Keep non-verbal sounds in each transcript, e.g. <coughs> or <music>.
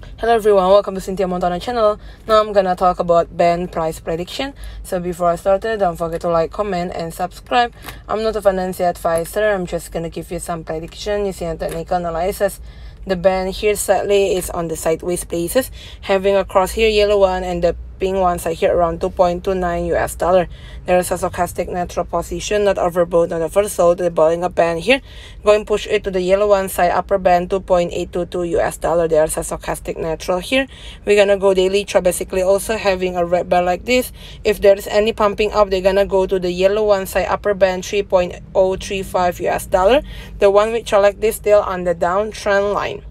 Hello everyone, welcome to Cynthia Montana channel. Now I'm gonna talk about band price prediction. So before I started, don't forget to like, comment, and subscribe. I'm not a financial advisor. I'm just gonna give you some prediction using a technical analysis. The band here sadly is on the sideways places, having a cross here yellow one and the pink one side here around 2.29 US dollar. There is a stochastic natural position, not overbought on the first so the bottom up band here. Going push it to the yellow one side upper band 2.822 US dollar. There's a stochastic natural here. We're gonna go daily chart basically also having a red bar like this. If there's any pumping up, they're gonna go to the yellow one side upper band 3.035 US dollar. The one which are like this still on the downtrend line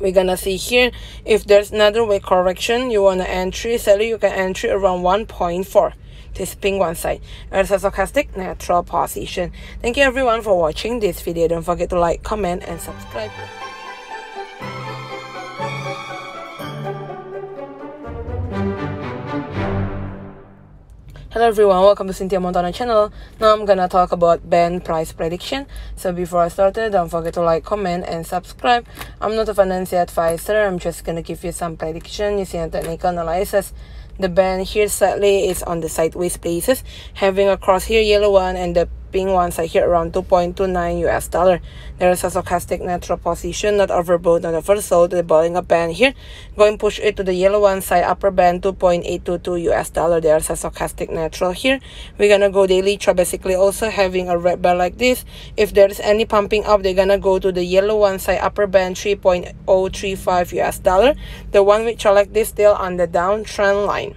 we're gonna see here if there's another way correction you want to entry so you can entry around 1.4 this pink one side. It's a stochastic neutral position. Thank you everyone for watching this video. Don't forget to like comment and subscribe Hello everyone, welcome to Cynthia Montana channel. Now I'm gonna talk about band price prediction. So before I started, don't forget to like, comment, and subscribe. I'm not a financial advisor. I'm just gonna give you some prediction using a technical analysis. The band here sadly is on the sideways places, having a cross here yellow one and the pink once I here around 2.29 US dollar. There is a stochastic natural position, not overbought on the first so the bottom up band here. Going push it to the yellow one side upper band 2.822 US dollar. There's a stochastic natural here. We're gonna go daily chart basically also having a red bar like this. If there's any pumping up, they're gonna go to the yellow one side upper band 3.035 US dollar. The one which are like this still on the downtrend line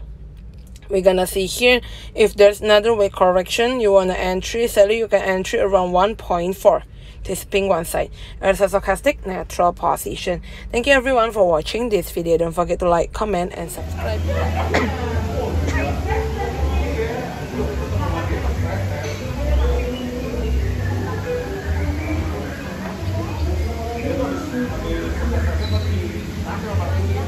we're gonna see here. If there's another way correction you want to entry so you can entry around 1.4 this pink one side. It's a stochastic neutral position. Thank you everyone for watching this video. Don't forget to like comment and subscribe <coughs>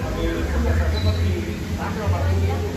Thank you.